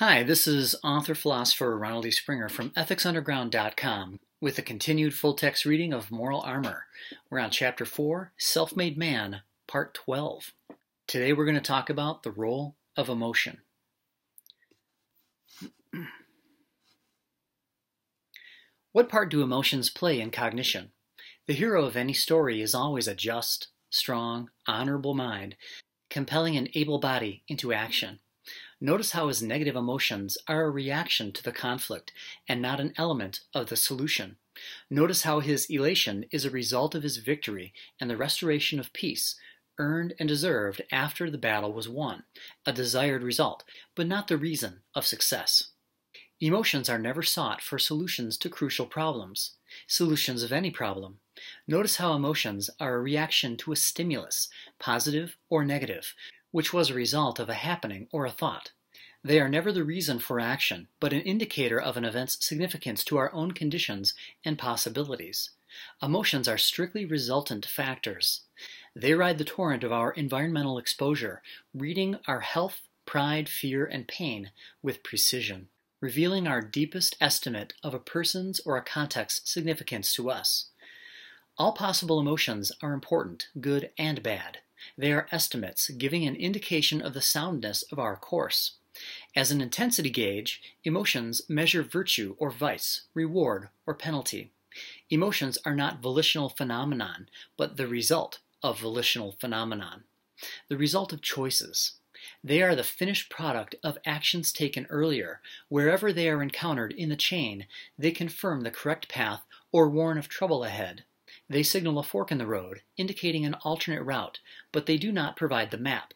Hi, this is author philosopher Ronald E. Springer from EthicsUnderground.com with a continued full text reading of Moral Armor. We're on Chapter 4 Self Made Man, Part 12. Today we're going to talk about the role of emotion. What part do emotions play in cognition? The hero of any story is always a just, strong, honorable mind, compelling an able body into action. Notice how his negative emotions are a reaction to the conflict and not an element of the solution. Notice how his elation is a result of his victory and the restoration of peace, earned and deserved after the battle was won, a desired result, but not the reason of success. Emotions are never sought for solutions to crucial problems, solutions of any problem. Notice how emotions are a reaction to a stimulus, positive or negative, which was a result of a happening or a thought. They are never the reason for action, but an indicator of an event's significance to our own conditions and possibilities. Emotions are strictly resultant factors. They ride the torrent of our environmental exposure, reading our health, pride, fear, and pain with precision, revealing our deepest estimate of a person's or a context's significance to us. All possible emotions are important, good and bad. They are estimates, giving an indication of the soundness of our course. As an intensity gauge, emotions measure virtue or vice, reward or penalty. Emotions are not volitional phenomenon, but the result of volitional phenomenon. The result of choices. They are the finished product of actions taken earlier. Wherever they are encountered in the chain, they confirm the correct path or warn of trouble ahead. They signal a fork in the road, indicating an alternate route, but they do not provide the map.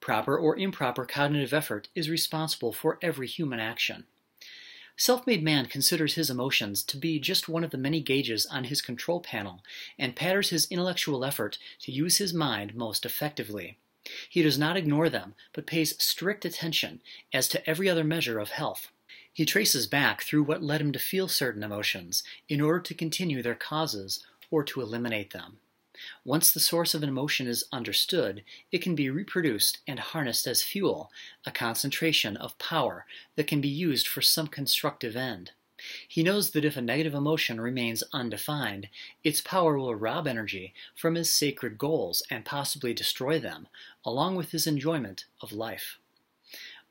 Proper or improper cognitive effort is responsible for every human action. Self-made man considers his emotions to be just one of the many gauges on his control panel and patterns his intellectual effort to use his mind most effectively. He does not ignore them, but pays strict attention as to every other measure of health. He traces back through what led him to feel certain emotions in order to continue their causes or to eliminate them. Once the source of an emotion is understood, it can be reproduced and harnessed as fuel, a concentration of power that can be used for some constructive end. He knows that if a negative emotion remains undefined, its power will rob energy from his sacred goals and possibly destroy them, along with his enjoyment of life.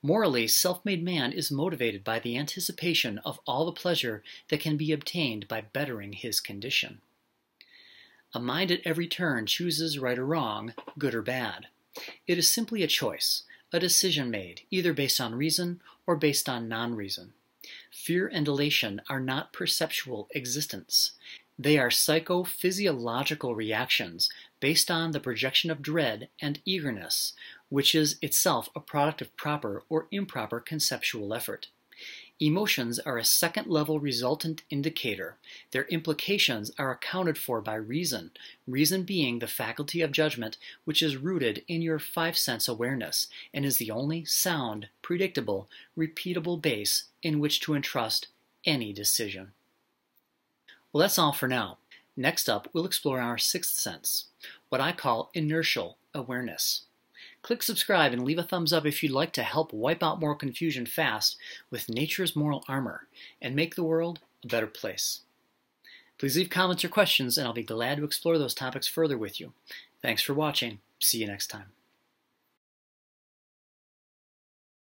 Morally, self-made man is motivated by the anticipation of all the pleasure that can be obtained by bettering his condition. A mind at every turn chooses right or wrong, good or bad. It is simply a choice, a decision made, either based on reason or based on non-reason. Fear and elation are not perceptual existence. They are psychophysiological reactions based on the projection of dread and eagerness, which is itself a product of proper or improper conceptual effort. Emotions are a second-level resultant indicator. Their implications are accounted for by reason, reason being the faculty of judgment which is rooted in your five-sense awareness and is the only sound, predictable, repeatable base in which to entrust any decision. Well, that's all for now. Next up, we'll explore our sixth sense, what I call inertial awareness. Click subscribe and leave a thumbs up if you'd like to help wipe out moral confusion fast with nature's moral armor and make the world a better place. Please leave comments or questions and I'll be glad to explore those topics further with you. Thanks for watching. See you next time.